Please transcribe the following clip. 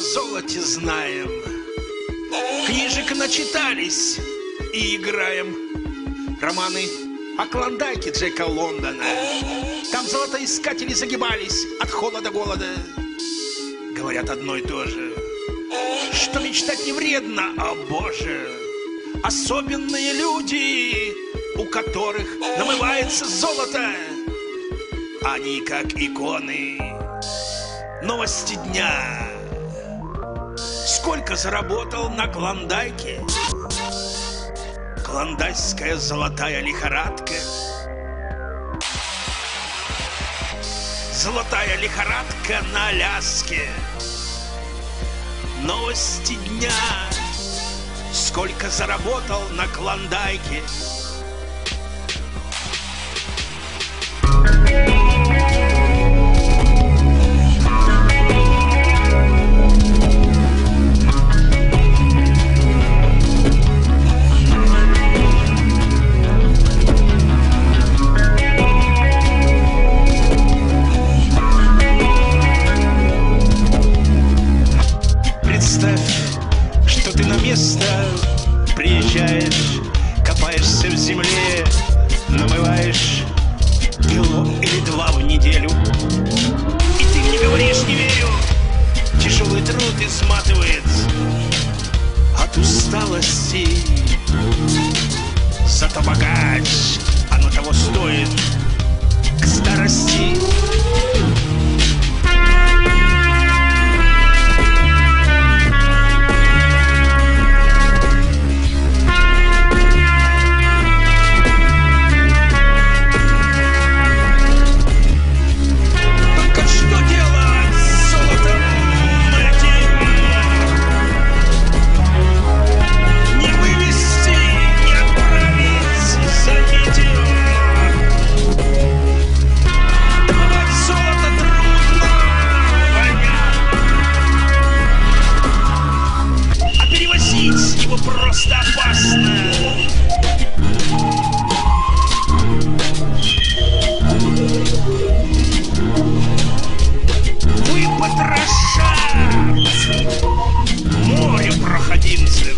золоте знаем. Книжек начитались и играем. Романы о Клондайке Джека Лондона. Там золотоискатели загибались от холода голода. Говорят одно и то же. Что мечтать не вредно, о боже. Особенные люди, у которых намывается золото. Они как иконы. Новости дня. Сколько заработал на Клондайке? Клондайская золотая лихорадка. Золотая лихорадка на Аляске. Новости дня. Сколько заработал на Клондайке? Место приезжаешь, копаешься в земле, намываешь кило или два в неделю. И ты мне говоришь, не верю, тяжелый труд изматывает от усталости. Зато богач, оно того стоит выпотрошат море проходимцев.